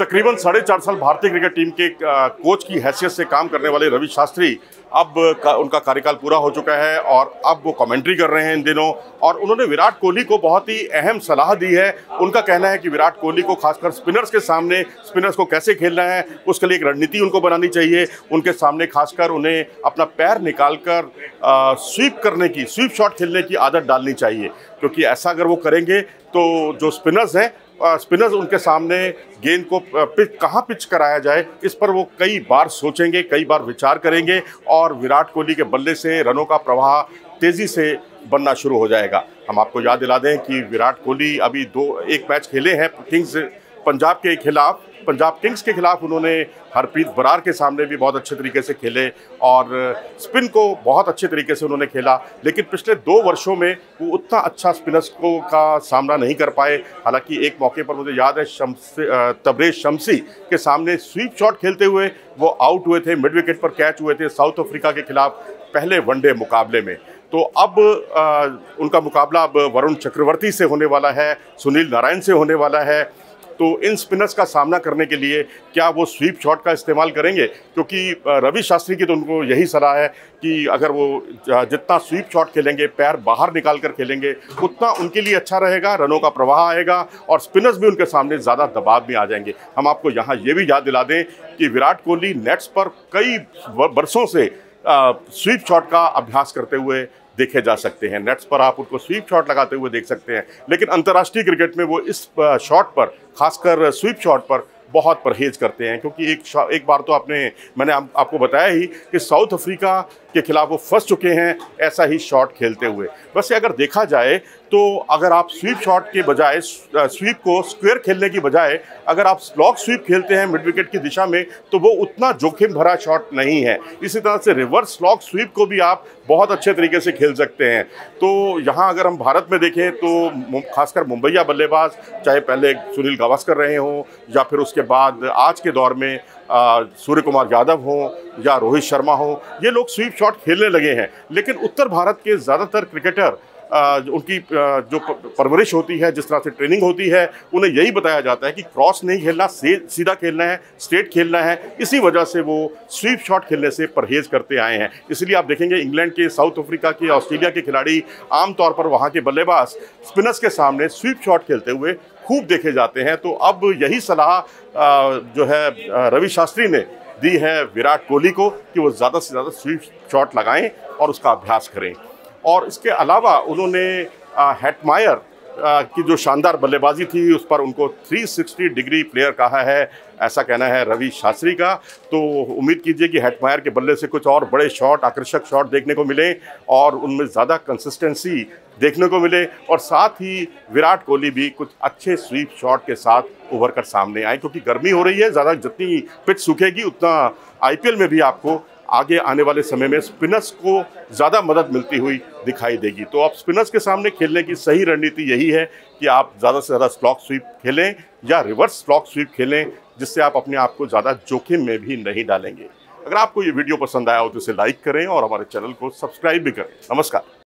तकरीबन साढ़े चार साल भारतीय क्रिकेट टीम के कोच की हैसियत से काम करने वाले रवि शास्त्री अब का, उनका कार्यकाल पूरा हो चुका है और अब वो कमेंट्री कर रहे हैं इन दिनों और उन्होंने विराट कोहली को बहुत ही अहम सलाह दी है। उनका कहना है कि विराट कोहली को खासकर स्पिनर्स के सामने स्पिनर्स को कैसे खेलना है उसके लिए एक रणनीति उनको बनानी चाहिए उनके सामने खासकर उन्हें अपना पैर निकाल कर आ, स्वीप करने की स्वीप शॉट खेलने की आदत डालनी चाहिए। क्योंकि ऐसा अगर वो करेंगे तो जो स्पिनर्स हैं स्पिनर्स उनके सामने गेंद को पिच, कहाँ पिच कराया जाए, इस पर वो कई बार सोचेंगे, कई बार विचार करेंगे और विराट कोहली के बल्ले से, रनों का प्रवाह तेज़ी से बनना शुरू हो जाएगा। हम आपको याद दिला दें कि विराट कोहली अभी दो, एक मैच खेले हैं, किंग्स पंजाब के खिलाफ पंजाब किंग्स के खिलाफ उन्होंने हरप्रीत बरार के सामने भी बहुत अच्छे तरीके से खेले और स्पिन को बहुत अच्छे तरीके से उन्होंने खेला। लेकिन पिछले दो वर्षों में वो उतना अच्छा स्पिनर्स को का सामना नहीं कर पाए। हालाँकि एक मौके पर मुझे याद है शम्स तबरेज शमसी के सामने स्वीप शॉट खेलते हुए वो आउट हुए थे मिड विकेट पर कैच हुए थे साउथ अफ्रीका के खिलाफ पहले वनडे मुकाबले में। तो अब आ, उनका मुकाबला अब वरुण चक्रवर्ती से होने वाला है सुनील नारायण से होने वाला है। तो इन स्पिनर्स का सामना करने के लिए क्या वो स्वीप शॉट का इस्तेमाल करेंगे? क्योंकि रवि शास्त्री की तो उनको यही सलाह है कि अगर वो जितना स्वीप शॉट खेलेंगे, पैर बाहर निकाल कर खेलेंगे, उतना उनके लिए अच्छा रहेगा, रनों का प्रवाह आएगा और स्पिनर्स भी उनके सामने ज़्यादा दबाव में आ जाएँगे। हम आपको यहाँ ये भी याद दिला दें कि विराट कोहली नेट्स पर कई बरसों से स्वीप शॉट का अभ्यास करते हुए देखे जा सकते हैं। नेट्स पर आप उनको स्वीप शॉट लगाते हुए देख सकते हैं। लेकिन अंतर्राष्ट्रीय क्रिकेट में वो इस शॉट पर खासकर स्वीप शॉट पर बहुत परहेज करते हैं। क्योंकि एक एक बार तो आपने मैंने आप, आपको बताया ही कि साउथ अफ्रीका के खिलाफ वो फंस चुके हैं ऐसा ही शॉट खेलते हुए। वैसे अगर देखा जाए तो अगर आप स्वीप शॉट के बजाय स्वीप को स्क्वायर खेलने की बजाय अगर आप स्लॉक स्वीप खेलते हैं मिड विकेट की दिशा में तो वो उतना जोखिम भरा शॉट नहीं है। इसी तरह से रिवर्स स्लॉक स्वीप को भी आप बहुत अच्छे तरीके से खेल सकते हैं। तो यहाँ अगर हम भारत में देखें तो खासकर मुंबईया बल्लेबाज, चाहे पहले सुनील गावस्कर रहे हों, या फिर उसके बाद आज के दौर में सूर्य कुमार यादव हों, या रोहित शर्मा हों, ये लोग स्वीप शॉट खेलने लगे हैं। लेकिन उत्तर भारत के ज़्यादातर क्रिकेटर उनकी जो परवरिश होती है, जिस तरह से ट्रेनिंग होती है, उन्हें यही बताया जाता है कि क्रॉस नहीं खेलना सीधा खेलना है, स्ट्रेट खेलना है, इसी वजह से वो स्वीप शॉट खेलने से परहेज करते आए हैं। इसलिए आप देखेंगे, इंग्लैंड के, साउथ अफ्रीका के, ऑस्ट्रेलिया के खिलाड़ी आमतौर पर वहाँ के बल्लेबाज स्पिनर्स के सामने स्वीप शॉट खेलते हुए खूब देखे जाते हैं। तो अब यही सलाह जो है रवि शास्त्री ने दी है विराट कोहली को कि वो ज़्यादा से ज़्यादा स्वीप शॉट लगाएँ और उसका अभ्यास करें। और इसके अलावा उन्होंने हेटमायर की जो शानदार बल्लेबाजी थी, उस पर उनको 360 डिग्री प्लेयर कहा है, ऐसा कहना है रवि शास्त्री का। तो उम्मीद कीजिए कि हेटमायर के बल्ले से कुछ और बड़े शॉट, आकर्षक शॉट देखने को मिले और उनमें ज़्यादा कंसिस्टेंसी देखने को मिले और साथ ही विराट कोहली भी कुछ अच्छे स्वीप शॉट के साथ उभर कर सामने आए, क्योंकि गर्मी हो रही है, ज़्यादा जितनी पिच सूखेगी, उतना आईपीएल में भी आपको आगे आने वाले समय में स्पिनर्स को ज़्यादा मदद मिलती हुई दिखाई देगी। तो आप स्पिनर्स के सामने खेलने की सही रणनीति यही है कि आप ज़्यादा से ज़्यादा स्लॉक स्वीप खेलें या रिवर्स स्लॉक स्वीप खेलें, जिससे आप अपने आप को ज़्यादा जोखिम में भी नहीं डालेंगे। अगर आपको ये वीडियो पसंद आया हो तो इसे लाइक करें और हमारे चैनल को सब्सक्राइब भी करें। नमस्कार।